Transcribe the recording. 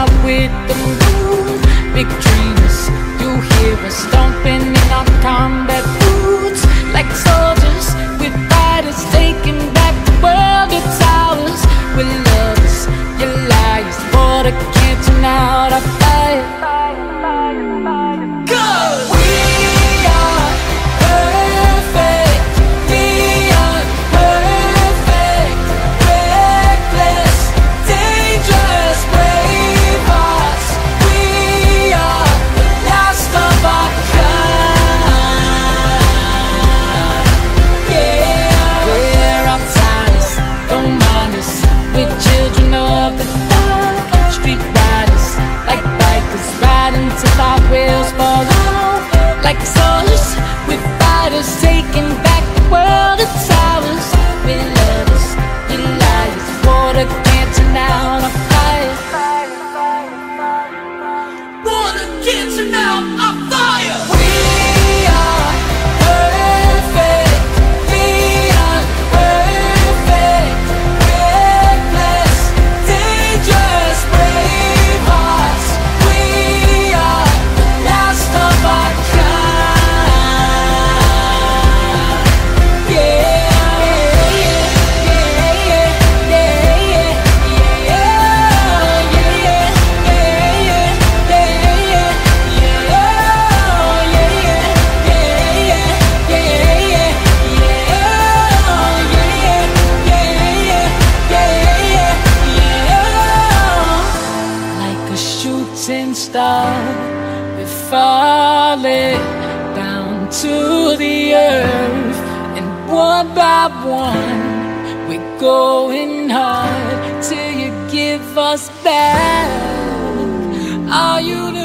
up with the moon Big dreams, you hear us stomping in our combat boots. Like soldiers, with fighters taking back the world, it's ours. We're lovers, you're liars for the kids out our fire. shooting star We're falling down to the earth And one by one We're going hard Till you give us back All you